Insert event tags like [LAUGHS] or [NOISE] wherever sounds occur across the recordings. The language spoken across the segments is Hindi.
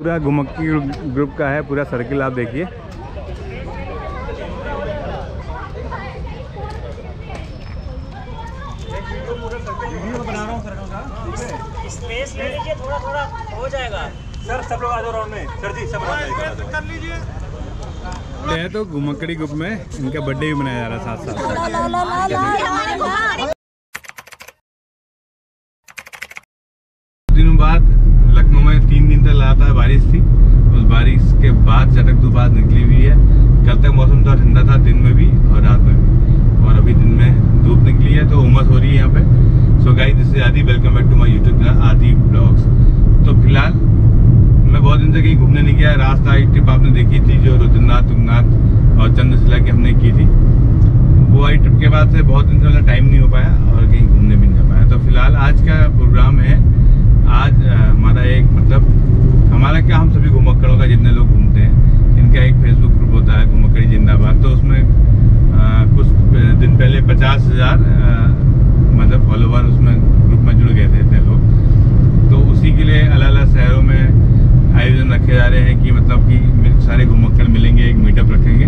पूरा घुमक्की ग्रुप का है पूरा सर्किल आप देखिए। स्पेस ले लीजिए थोड़ा थोड़ा हो जाएगा। सर सब लोग आ जाओ राउंड में। सर जी सब कर लीजिए। तो घुमक्कड़ी ग्रुप में इनका बर्थडे भी मनाया जा रहा है साथ साथ दिनों बाद तक लगातार बारिश थी, उस बारिश के बाद चटक धूपात निकली हुई है। कल तक मौसम थोड़ा ठंडा था दिन में भी और रात में भी। और अभी दिन में धूप निकली है तो उमस हो रही है यहाँ पे। So guys this is Aadi welcome back to my YouTube channel Aadi blogs तो फ़िलहाल, मैं बहुत दिन से कहीं घूमने नहीं गया। रास्ता, एक ट्रिप आपने देखी थी जो रुद्रनाथ तुंगनाथ और चंद्रशिला की हमने की थी। वो आई ट्रिप के बाद से बहुत दिन से मतलब टाइम नहीं हो पाया और कहीं घूमने भी नहीं जा पाया। तो फ़िलहाल आज का प्रोग्राम है, आज हमारा एक मतलब हमारा क्या हम सभी घुमक्कड़ों का जितने लोग घूमते हैं इनका एक फेसबुक ग्रुप होता है घुमक्कड़ी जिंदाबाद। तो उसमें अ, कुछ दिन पहले पचास हज़ार मतलब फॉलोवर उसमें ग्रुप में जुड़ गए थे इतने लोग। तो उसी के लिए अलग अलग शहरों में आयोजन रखे जा रहे हैं कि मतलब कि सारे घुमक्कड़ मिलेंगे एक मीटअप रखेंगे।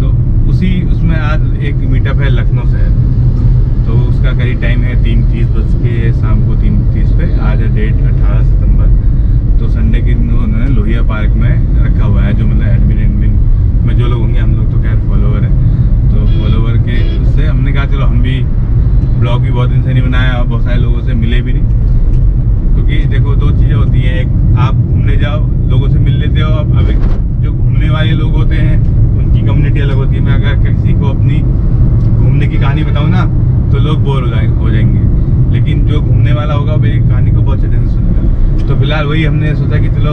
तो उसी उसमें आज एक मीटअप है लखनऊ शहर। तो उसका करीब टाइम है तीन तीस बज के शाम को तीन तीस पे आज है डेट अठारह सितंबर तो संडे के दिन उन्होंने लोहिया पार्क में रखा हुआ है, जो मतलब एडमिन एडमिन में जो लोग होंगे, हम लोग तो खैर फॉलोवर हैं। तो फॉलोवर के उससे हमने कहा, चलो, हम भी ब्लॉग भी बहुत दिन से नहीं बनाया, और बहुत सारे लोगों से मिले भी नहीं। क्योंकि देखो, दो चीज़ें होती हैं। एक, आप घूमने जाओ, लोगों से मिल लेते हो। अब एक, जो घूमने वाले लोग होते हैं, उनकी कम्युनिटी अलग होती है। मैं अगर किसी को अपनी घूमने की कहानी बताऊँ ना तो लोग बोर हो जाए जाएँगे। लेकिन जो घूमने वाला होगा मेरी कहानी को बहुत अच्छे से सुनेगा। तो फ़िलहाल वही हमने सोचा कि चलो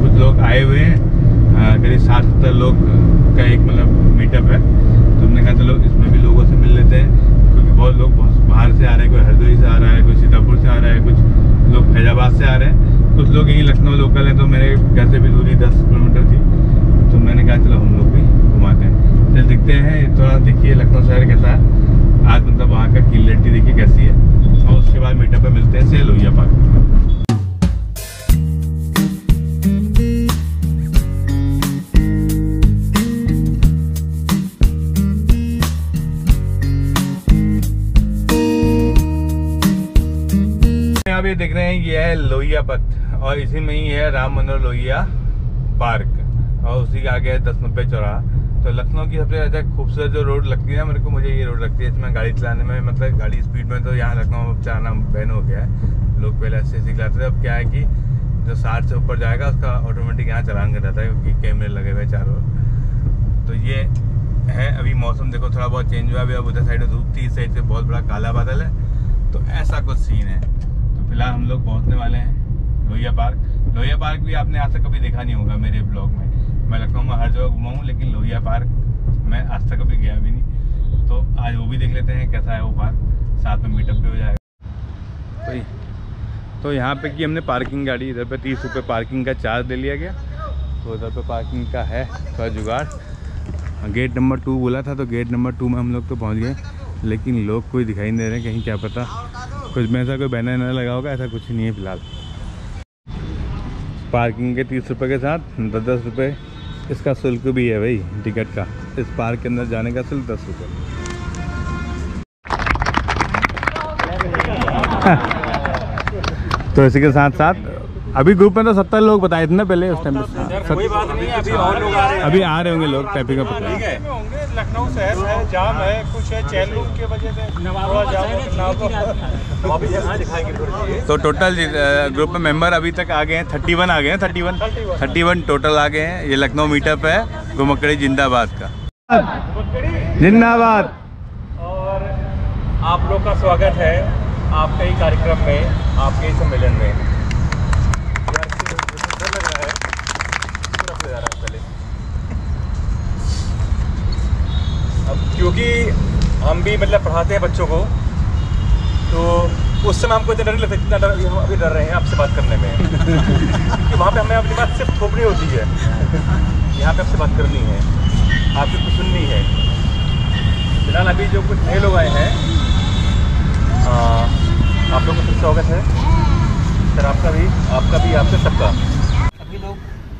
कुछ लोग आए हुए हैं। करीब साठ सत्तर लोग का एक मतलब मीटअप है। तो हमने कहा चलो, इसमें भी लोगों से मिल लेते हैं। क्योंकि बहुत लोग बहुत बाहर से आ रहे हैं, कोई हरदोई से आ रहा है, कोई सीतापुर से आ रहा है, कुछ लोग फैजाबाद से आ रहे हैं। कुछ लोग यहीं लखनऊ लोकल हैं तो मेरे घर से भी दूरी दस किलोमीटर थी। तो मैंने कहा चलो, हम लोग भी घुमाते हैं। चल दिखते हैं थोड़ा देखिए लखनऊ शहर कैसा है। आज मतलब वहाँ का किलेटी देखिए कैसी है। और उसके बाद मीटअप पे मिलते हैं से लोहिया पार्क। आप ये देख रहे हैं, ये है लोहिया पथ और इसी में ही है राम मनोहर लोहिया पार्क और उसी के आगे है दस नब्बे चौराहा। तो लखनऊ की सबसे ज़्यादा खूबसूरत जो रोड लगती है मेरे को मुझे ये रोड लगती है, इसमें गाड़ी चलाने में मतलब गाड़ी स्पीड में तो यहाँ लखनऊ में चलाना बैन हो गया है। लोग पहले ऐसे ऐसे चलाते थे, अब क्या है कि जो साठ से ऊपर जाएगा, उसका ऑटोमेटिक यहाँ चलान कर जाता है, क्योंकि कैमरे लगे हुए चारों ओर। तो ये है, अभी मौसम देखो थोड़ा बहुत चेंज हुआ अभी अब उधर साइड धूप थी, इस साइड से बहुत बड़ा काला बादल है। तो ऐसा कुछ सीन है। फ़िलहाल हम लोग पहुँचने वाले हैं लोहिया पार्क। लोहिया पार्क भी आपने आज तक कभी देखा नहीं होगा मेरे ब्लॉग में। मैं लखनऊ में हर जगह घुमा हूँ, लेकिन लोहिया पार्क मैं आज तक कभी गया भी नहीं। तो आज वो भी देख लेते हैं कैसा है वो पार्क। साथ में मीटअप भी हो जाएगा। तो तो यहाँ पे कि हमने पार्किंग गाड़ी, इधर पे तीस रुपये पार्किंग का चार्ज ले लिया गया। तो इधर पे पार्किंग का है थोड़ा जुगाड़। गेट नंबर टू बोला था तो गेट नंबर टू में हम लोग तो पहुँच गए। लेकिन लोग कोई दिखाई नहीं दे रहे कहीं क्या पता। कुछ में ऐसा कोई बैनर ना लगा होगा, ऐसा कुछ नहीं है फ़िलहाल। पार्किंग के तीस रुपये के साथ, दस दस रुपये इसका शुल्क भी है भाई टिकट का। इस पार्क के अंदर जाने का शुल्क दस रुपये [LAUGHS] तो इसी के साथ साथ अभी ग्रुप में तो सत्तर लोग बताए थे ना पहले उस टाइम कोई बात नहीं अभी और लोग आ रहे हैं। आ रहे होंगे लोग ट्रैफ़िक का ठीक है। लखनऊ शहर है जाम है कुछ है चैन लूट की वजह से। थोड़ा जाम नाव तो। तो टोटल ग्रुप में मेंबर अभी तक आ गए हैं थर्टी वन आ गए हैं thirty one thirty one total आ गए हैं। ये लखनऊ मीटअप है घुमकड़ी जिंदाबाद का। जिंदाबाद। और आप लोग का स्वागत है आपके ही कार्यक्रम में आपके ही सम्मेलन में यार, इससे डर लग रहा है। तरफ़ ले जा रहा है पहले। अब क्योंकि हम भी मतलब पढ़ाते हैं बच्चों को तो उस समय हमको इतना डर नहीं लगता जितना डर हम अभी डर रहे हैं आपसे बात करने में। क्योंकि वहाँ पे हमें अपनी बात सिर्फ़ थोपनी होती है। यहाँ पे आपसे बात करनी है। आपसे कुछ सुननी है। फ़िलहाल अभी जो कुछ नए लोग आए हैं आप लोग को स्वागत है। सर, आपका भी आपका भी आपका सबका। सभी लोग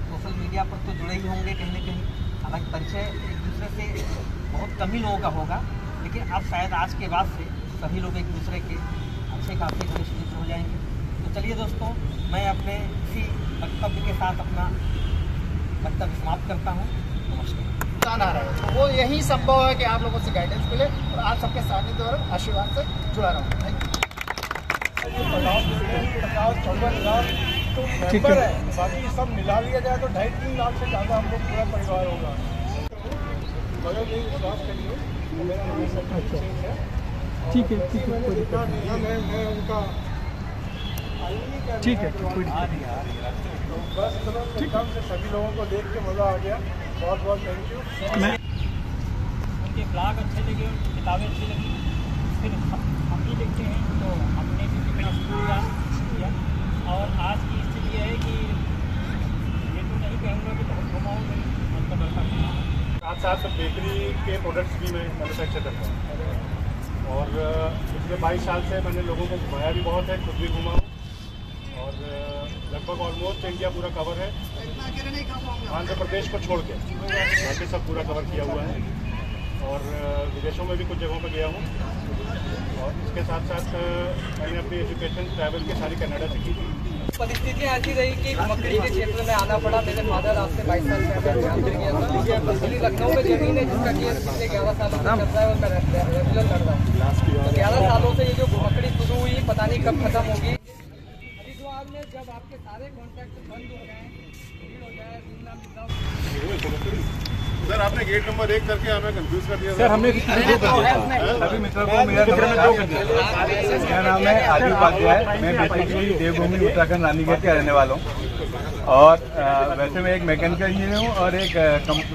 सोशल मीडिया पर तो जुड़े ही होंगे कहीं ना कहीं। हालाँकि परिचय बहुत कम ही लोगों का होगा लेकिन अब शायद आज के बाद से सभी लोग एक दूसरे के अच्छे काफ़ी घनिष्ठ मित्र हो जाएँगे। तो चलिए दोस्तों मैं अपने इसी वक्तव्य के साथ अपना वक्तव्य समाप्त करता हूँ। नमस्कार है तो वो यही संभव है कि आप लोगों से गाइडेंस मिले और आप सबके सानिध्य और आशीर्वाद से जुड़ा रहा। थैंक यू पचास तो है। बाकी सब मिला लिया जाए तो ढाई तीन लाख से ज़्यादा हम लोग पूरा परिवार होगा बगल में ही विश्वास करिए तो मेरा नाम अच्छा। ठीक है ठीक है मैंने देखा नियम है मैं उनका ठीक है कोई तो बस चलो एकदम से सभी लोगों को देख के मज़ा आ गया। बहुत बहुत थैंक यू मैं उनके ब्लॉग अच्छे लगे उनकी किताबें अच्छी लगी। फिर हम हम भी लिखते हैं तो हमने भी लिखना शुरू किया किया और आज की स्थिति ये है कि ये तो नहीं कहूँगा कि बहुत घुमाऊँ मतलब ऐसा घुमा साथ बेकरी के प्रोडक्ट्स भी मैं मैनुफैक्चर करता हूँ। और पिछले 22 साल से मैंने लोगों को घुमाया भी बहुत है खुद भी घुमा हूँ। और लगभग ऑलमोस्ट इंडिया पूरा कवर है। आंध्र प्रदेश को छोड़ के। बाकी सब पूरा कवर किया हुआ है। और विदेशों में भी कुछ जगहों पर गया हूँ। और इसके साथ साथ मैंने अपनी एजुकेशन ट्रैवल की सारी कनाडा से की थी। परिस्थितियाँ ऐसी रही कि मकड़ी के क्षेत्र में आना पड़ा। मेरे फादर आज से बाईस साल पहले अंदर गया था। एक्चुअली लखनऊ में ज़मीन है जिसका केस पिछले ग्यारह सालों से चल रहा है और मैं रेगुलर लड़ रहा हूँ। तो ग्यारह सालों से ये जो मकड़ी शुरू हुई, पता नहीं कब खत्म होगी। हरिद्वार में जब आपके सारे कॉन्ट्रैक्ट बंद हो गए, भीड़ हो जाए सर आपने गेट नंबर एक करके हमें कंफ्यूज कर दिया सर हमने सभी मित्रों को मेरा मेरा नाम है आदि उपाध्याय मैं बेसिकली देवभूमि उत्तराखंड रानीगढ़ का रहने वाला हूँ। और वैसे मैं एक मैकेनिकल इंजीनियर हूँ और एक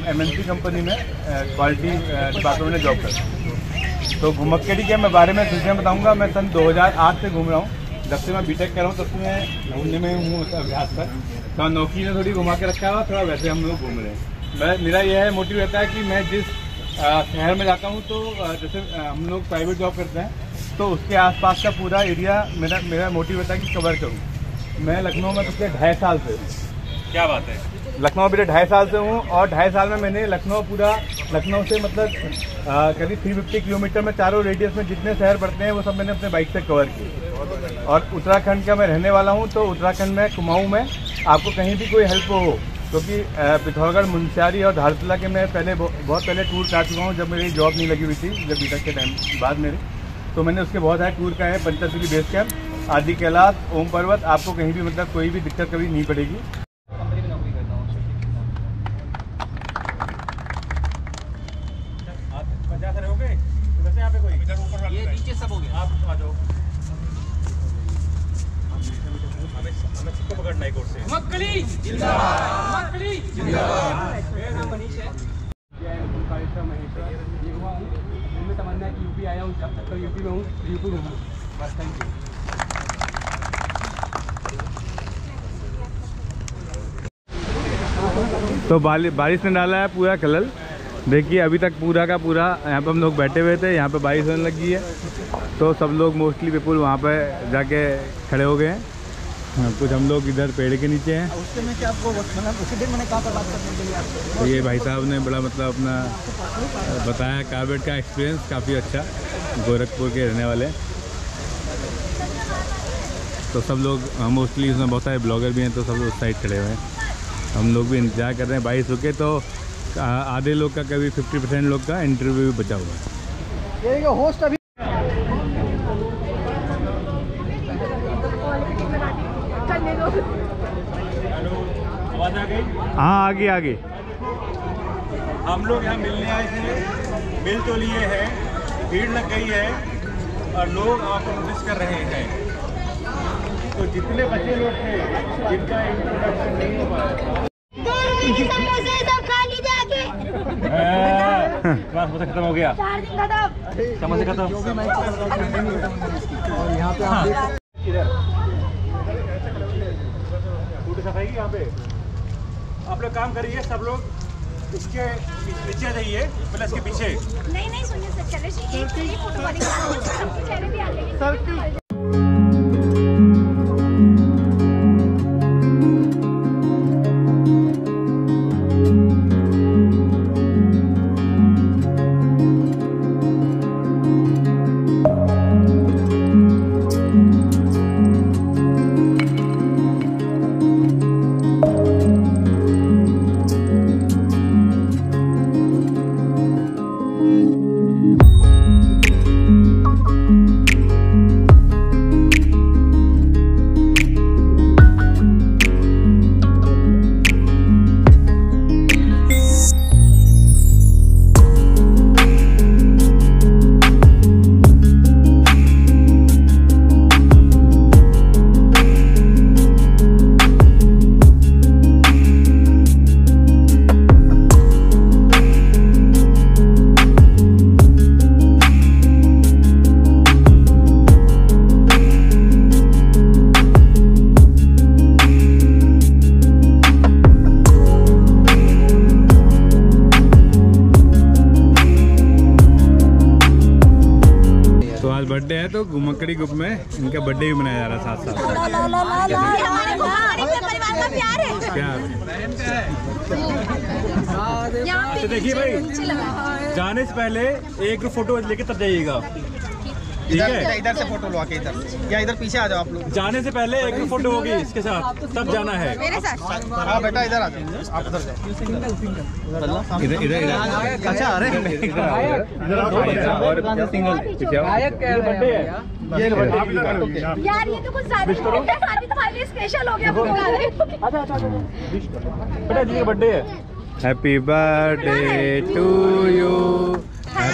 एमएनसी कंपनी में क्वालिटी डिपार्टमेंट में जॉब करता हूँ। तो घुमक्कड़ी के मैं बारे में सूचना बताऊँगा। मैं सन 2008 से घूम रहा हूँ। जब से मैं बीटेक कर रहा हूँ तब से मैं घूमने में हूँ अभ्यास पर। तो नौकरी ने थोड़ी घुमा के रखा हुआ थोड़ा वैसे हम लोग घूम रहे हैं। मैं मेरा यह है मोटिव रहता है कि मैं जिस शहर में जाता हूँ तो जैसे हम लोग प्राइवेट जॉब करते हैं तो उसके आसपास का पूरा एरिया मेरा मेरा मोटिव रहता है कि कवर करूँ। मैं लखनऊ में पिछले ढाई साल से हूँ। क्या बात है? लखनऊ पिछले ढाई साल से हूँ और ढाई साल में मैंने लखनऊ पूरा लखनऊ से मतलब करीब थ्री फिफ्टी किलोमीटर में चारों रेडियस में जितने शहर पड़ते हैं वो सब मैंने अपने बाइक से कवर किए। और उत्तराखंड का मैं रहने वाला हूँ तो उत्तराखंड में कुमाऊँ में आपको कहीं भी कोई हेल्प हो क्योंकि पिथौरागढ़ मुंशियारी और धारतला के मैं पहले बहुत पहले टूर कर चुका हूँ जब मेरी जॉब नहीं लगी हुई थी जब बीटेक के टाइम बाद मेरे। तो मैंने उसके बहुत सारे टूर का है पंचरसिली बेस कैंप आदि कैलाश ओम पर्वत आपको कहीं भी मतलब कोई भी दिक्कत कभी नहीं पड़ेगी। कंपनी में नौकरी करता आप पचास रहे गए वैसे यहाँ पे कोई इधर ऊपर ये नीचे सब हो गया। आप आ जाओ। हमें हमें सबको पकड़ना है कोर्ट से। मकड़ी जिंदाबाद। तो बारिश ने डाला है पूरा कलल। देखिए अभी तक पूरा का पूरा यहाँ पे हम लोग बैठे हुए थे यहाँ पे बारिश होने लगी है। तो सब लोग मोस्टली पीपुल वहाँ पे जाके खड़े हो गए हाँ, कुछ हम लोग इधर पेड़ के नीचे हैं। उससे मैं क्या आपको मतलब उसी दिन मैंने कहा था बात करने के लिए आपसे। तो ये भाई साहब ने बड़ा मतलब अपना बताया कार्बेट का एक्सपीरियंस काफ़ी अच्छा गोरखपुर के रहने वाले। तो सब लोग मोस्टली उसमें बहुत सारे ब्लॉगर भी हैं तो सब लोग उस साइड खड़े हुए हैं। हम लोग भी इंतज़ार कर रहे हैं बाईस रुके तो आधे लोग का कभी फिफ्टी परसेंट लोग का इंटरव्यू भी बचा हुआ है। होस्ट अभी आवाज़ आ गई हाँ आगे आगे। हम लोग यहाँ मिलने आए थे। मिल तो लिए हैं भीड़ लग गई है और लोग आपको नोटिस कर रहे हैं। तो जितने बच्चे लोग थे जिनका इंट्रोडक्शन नहीं हो पाया क्लास समोसा खत्म हो गया। चार दिन खत्म। यहाँ पे आप टूटी सफ़ाई की यहाँ पे? आप लोग काम करिए सब लोग इसके पीछे जाइए प्लस के पीछे। नहीं नहीं सुनिए सर चले एक फ़ोटो वाली है तो घुमकड़ी ग्रुप में इनका बर्थडे भी मनाया जा रहा है साथ साथ। हमारे घुमाकड़ी में परिवार का प्यार है। क्या? तो देखिए भाई। जाने से पहले एक फ़ोटो लेके तब जाइएगा। इधर से फ़ोटो लो के इधर या इधर पीछे आ जाओ आप लोग। जाने से पहले एक फ़ोटो होगी इसके साथ तब जाना है। मेरे साथ। हाँ बेटा इधर आ जाओ। आप उधर जाओ। इधर इधर इधर। अच्छा अरे और सिंगल आओ। यार ये तो कुछ ज़्यादा है। शादी तुम्हारे लिए स्पेशल हो गया प्रोग्राम बेटा जी का बर्थडे है। Happy birthday to you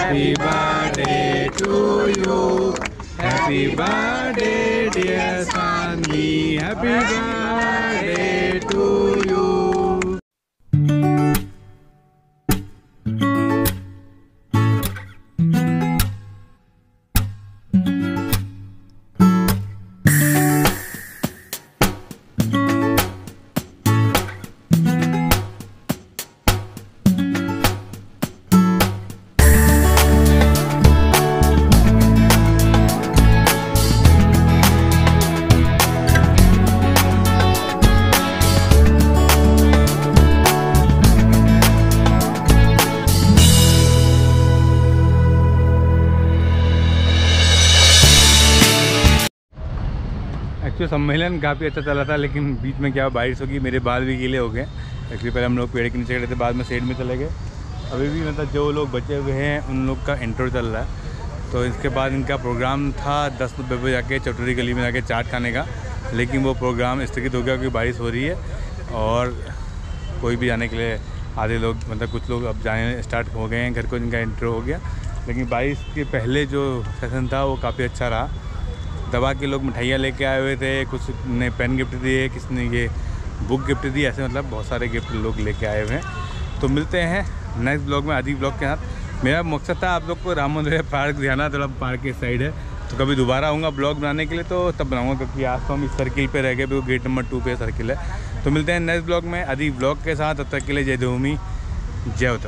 Happy birthday to you. Happy birthday, dear Sandy. Happy birthday. सम्मेलन काफ़ी अच्छा चला था, लेकिन बीच में क्या बारिश होगी, मेरे बाल भी गीले हो गए। एक्चुअली पहले हम लोग पेड़ के नीचे खड़े थे, बाद में सेड में चले गए। अभी भी मतलब जो लोग बचे हुए हैं, उन लोग का इंट्रो चल रहा है। तो इसके बाद इनका प्रोग्राम था दस रुपये बजे जाके चटोरी गली में जाके चाट खाने का। लेकिन वो प्रोग्राम स्थगित हो गया क्योंकि बारिश हो रही है। और कोई भी जाने के लिए आधे लोग मतलब कुछ लोग अब जाने स्टार्ट हो गए हैं, घर को जिनका इंट्रो हो गया। लेकिन बारिश के पहले जो सेशन था, वो काफ़ी अच्छा रहा। दवा के लोग मिठाइयाँ लेके आए हुए थे, कुछ ने पेन गिफ्ट दिए, किसी ने ये बुक गिफ्ट दी, ऐसे मतलब बहुत सारे गिफ्ट लोग लेके आए हुए हैं। तो मिलते हैं नेक्स्ट ब्लॉग में, आदि ब्लॉग के साथ। मेरा मकसद था आप लोग को राम मंदिर पार्क दिखाना थोड़ा पार्क के साइड है। तो कभी दोबारा आऊँगा ब्लॉग बनाने के लिए तो तब बनाऊँगा, क्योंकि आज तो हम इस सर्किल पे रह गए वो गेट नंबर टू पे सर्किल है। तो मिलते हैं नेक्स्ट ब्लॉग में, आदि ब्लॉग के साथ, तब तक के लिए जय देवमी जय उत्तराखंड